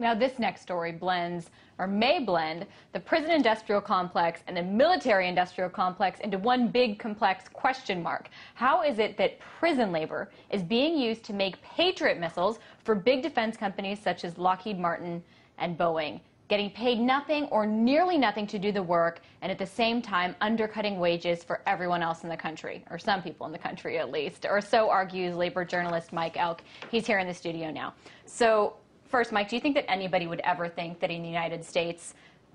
Now, this next story blends, or may blend, the prison industrial complex and the military industrial complex into one big complex question mark. How is it that prison labor is being used to make Patriot missiles for big defense companies such as Lockheed Martin and Boeing? Getting paid nothing or nearly nothing to do the work, and at the same time undercutting wages for everyone else in the country, or some people in the country at least, or so argues labor journalist Mike Elk. He's here in the studio now. So, First, Mike, do you think that anybody would ever think that in the United States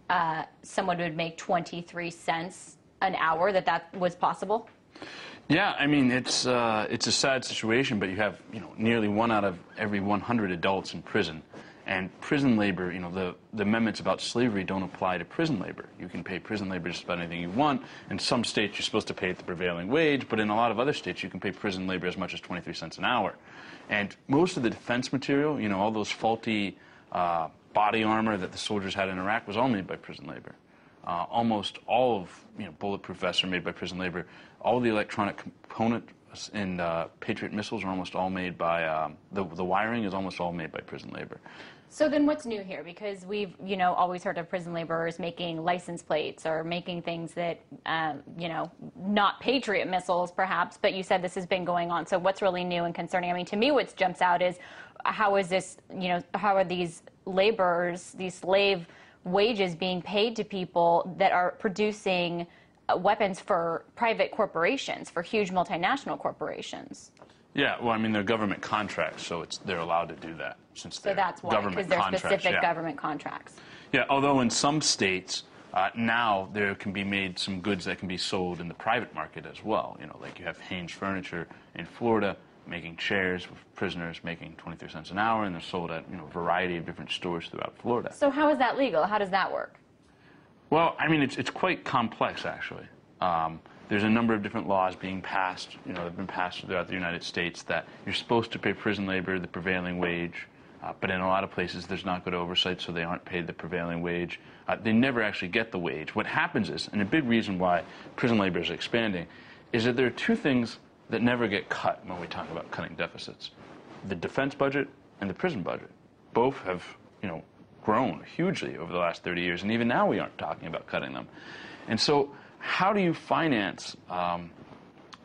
uh, someone would make 23 cents an hour, that that was possible? Yeah, I mean it's uh, it's a sad situation, but you have you know nearly one out of every 100 adults in prison, and prison labor. You know the the amendments about slavery don't apply to prison labor. You can pay prison labor just about anything you want. In some states, you're supposed to pay at the prevailing wage, but in a lot of other states, you can pay prison labor as much as 23 cents an hour. And most of the defense material, you know, all those faulty uh, body armor that the soldiers had in Iraq was all made by prison labor. Uh, almost all of, you know, bulletproof vests are made by prison labor. All the electronic components in uh, Patriot missiles are almost all made by, um, the, the wiring is almost all made by prison labor. So then what's new here? Because we've, you know, always heard of prison laborers making license plates or making things that, um, you know, not Patriot missiles perhaps, but you said this has been going on. So what's really new and concerning? I mean, to me what jumps out is how is this, you know, how are these laborers, these slave wages being paid to people that are producing weapons for private corporations, for huge multinational corporations? Yeah, well, I mean, they're government contracts, so it's, they're allowed to do that since So they're that's why, government because they're contracts. specific yeah. government contracts. Yeah, although in some states, uh, now there can be made some goods that can be sold in the private market as well. You know, like you have Haynes Furniture in Florida making chairs for prisoners making 23 cents an hour, and they're sold at you know a variety of different stores throughout Florida. So how is that legal? How does that work? Well, I mean, it's, it's quite complex, actually. Um, there's a number of different laws being passed, you know, that have been passed throughout the United States that you're supposed to pay prison labor the prevailing wage, uh, but in a lot of places there's not good oversight, so they aren't paid the prevailing wage. Uh, they never actually get the wage. What happens is, and a big reason why prison labor is expanding, is that there are two things that never get cut when we talk about cutting deficits the defense budget and the prison budget. Both have, you know, grown hugely over the last 30 years, and even now we aren't talking about cutting them. And so, how do you finance um,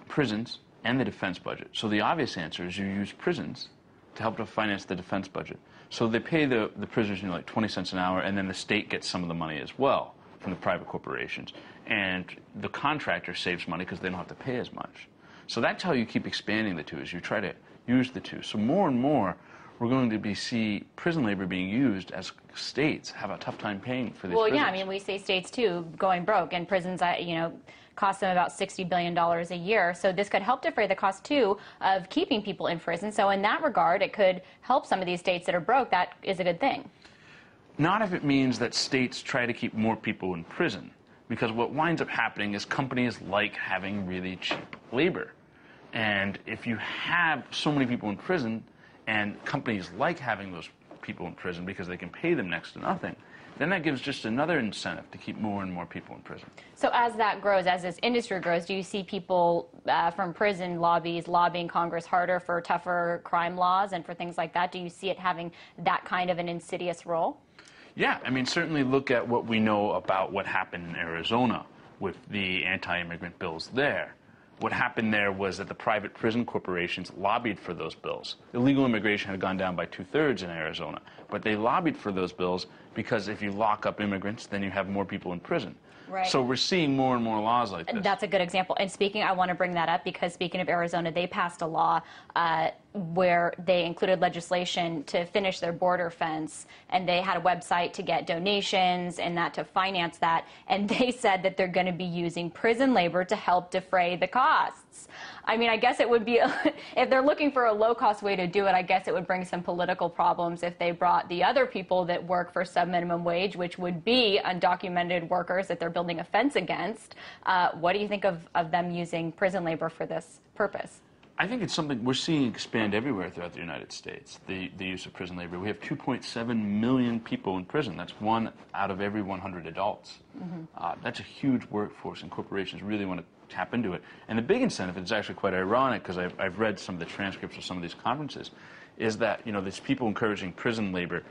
prisons and the defense budget? So, the obvious answer is you use prisons to help to finance the defense budget. So, they pay the, the prisoners, you know, like 20 cents an hour, and then the state gets some of the money as well from the private corporations. And the contractor saves money because they don't have to pay as much. So, that's how you keep expanding the two, is you try to use the two. So, more and more, we're going to be see prison labor being used as states have a tough time paying for these Well, prisons. yeah, I mean, we see states too going broke, and prisons, uh, you know, cost them about $60 billion a year. So this could help defray the cost too of keeping people in prison. So in that regard, it could help some of these states that are broke. That is a good thing. Not if it means that states try to keep more people in prison. Because what winds up happening is companies like having really cheap labor. And if you have so many people in prison, and companies like having those people in prison because they can pay them next to nothing, then that gives just another incentive to keep more and more people in prison. So as that grows, as this industry grows, do you see people uh, from prison lobbies lobbying Congress harder for tougher crime laws and for things like that? Do you see it having that kind of an insidious role? Yeah, I mean, certainly look at what we know about what happened in Arizona with the anti immigrant bills there. What happened there was that the private prison corporations lobbied for those bills. Illegal immigration had gone down by two thirds in Arizona, but they lobbied for those bills because if you lock up immigrants, then you have more people in prison. Right. So we're seeing more and more laws like this. That's a good example. And speaking, I want to bring that up because speaking of Arizona, they passed a law uh, where they included legislation to finish their border fence, and they had a website to get donations and that to finance that. And they said that they're going to be using prison labor to help defray the costs. I mean, I guess it would be, if they're looking for a low cost way to do it, I guess it would bring some political problems if they brought the other people that work for sub minimum wage, which would be undocumented workers that they're building a fence against. Uh, what do you think of, of them using prison labor for this purpose? I think it's something we're seeing expand everywhere throughout the United States, the, the use of prison labor. We have 2.7 million people in prison. That's one out of every 100 adults. Mm-hmm. Uh, that's a huge workforce, and corporations really want to tap into it. And the big incentive is actually quite ironic because I've, I've read some of the transcripts of some of these conferences, is that you know these people encouraging prison labor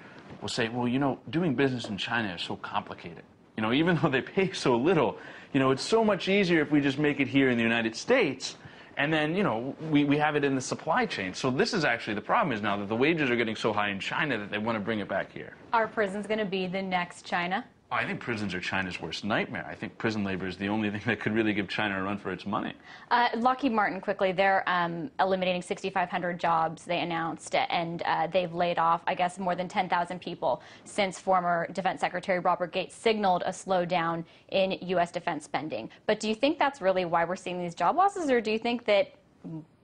will say, well, you know, doing business in China is so complicated. You know, even though they pay so little, you know, it's so much easier if we just make it here in the United States. And then, you know, we, we have it in the supply chain. So this is actually the problem is now that the wages are getting so high in China that they want to bring it back here. Our prisons going to be the next China? I think prisons are China's worst nightmare. I think prison labor is the only thing that could really give China a run for its money. Uh, Lockheed Martin, quickly, they're um, eliminating 6,500 jobs, they announced, and uh, they've laid off, I guess, more than 10,000 people since former Defense Secretary Robert Gates signaled a slowdown in U.S. defense spending. But do you think that's really why we're seeing these job losses, or do you think that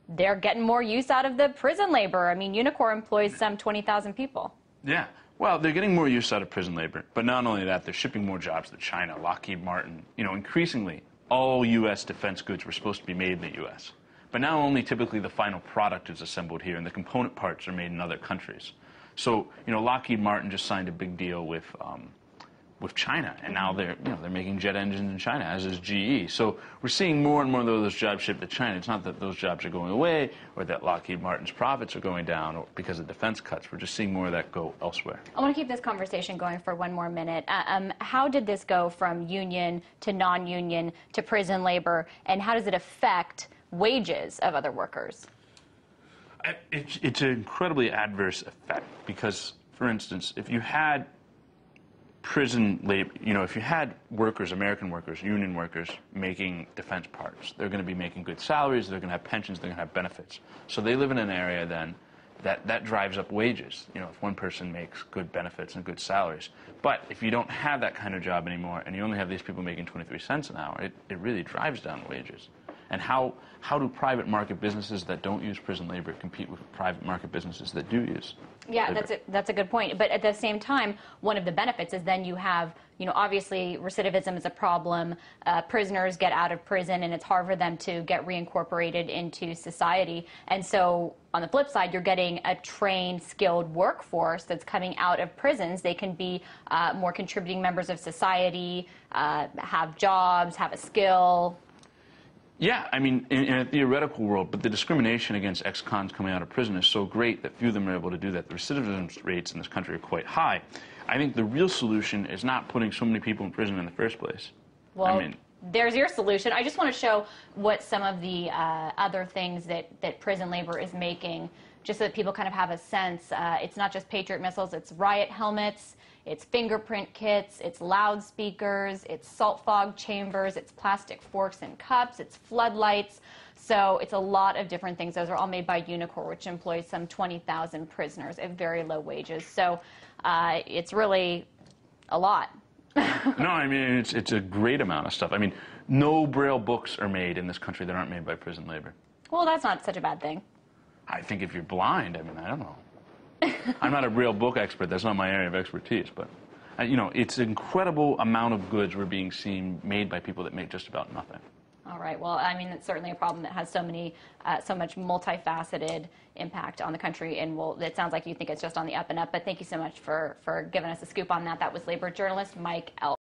they're getting more use out of the prison labor? I mean, Unicor employs some 20,000 people. Yeah. Well, they're getting more use out of prison labor, but not only that, they're shipping more jobs to China, Lockheed Martin. You know, increasingly, all U.S. defense goods were supposed to be made in the U.S. But now only typically the final product is assembled here, and the component parts are made in other countries. So, you know, Lockheed Martin just signed a big deal with um, with China, and now they're you know they're making jet engines in China, as is GE. So we're seeing more and more of those jobs shipped to China. It's not that those jobs are going away or that Lockheed Martin's profits are going down or because of defense cuts. We're just seeing more of that go elsewhere. I want to keep this conversation going for one more minute. Uh, um, how did this go from union to non-union to prison labor, and how does it affect wages of other workers? It's, it's an incredibly adverse effect because, for instance, if you had prison labor, you know, if you had workers, American workers, union workers making defense parts, they're going to be making good salaries, they're going to have pensions, they're going to have benefits. So they live in an area then that, that drives up wages, you know, if one person makes good benefits and good salaries. But if you don't have that kind of job anymore and you only have these people making 23 cents an hour, it, it really drives down wages. And how, how do private market businesses that don't use prison labor compete with private market businesses that do use Yeah, labor? that's a, that's a good point. But at the same time, one of the benefits is then you have, you know, obviously recidivism is a problem. Uh, prisoners get out of prison, and it's hard for them to get reincorporated into society. And so, on the flip side, you're getting a trained, skilled workforce that's coming out of prisons. They can be uh, more contributing members of society, uh, have jobs, have a skill. Yeah, I mean, in, in a theoretical world, but the discrimination against ex-cons coming out of prison is so great that few of them are able to do that. The recidivism rates in this country are quite high. I think the real solution is not putting so many people in prison in the first place. Well, I mean, there's your solution. I just want to show what some of the uh, other things that, that prison labor is making, just so that people kind of have a sense. Uh, it's not just Patriot missiles, it's riot helmets, it's fingerprint kits, it's loudspeakers, it's salt fog chambers, it's plastic forks and cups, it's floodlights. So it's a lot of different things. Those are all made by Unicor, which employs some 20,000 prisoners at very low wages. So uh, it's really a lot. no, I mean, it's, it's a great amount of stuff. I mean, no Braille books are made in this country that aren't made by prison labor. Well, that's not such a bad thing. I think if you're blind, I mean, I don't know. I'm not a real book expert. That's not my area of expertise. But, uh, you know, it's incredible amount of goods we're being seen made by people that make just about nothing. All right. Well, I mean, it's certainly a problem that has so many, uh, so much multifaceted impact on the country, and well, it sounds like you think it's just on the up and up. But thank you so much for for giving us a scoop on that. That was labor journalist Mike Elk.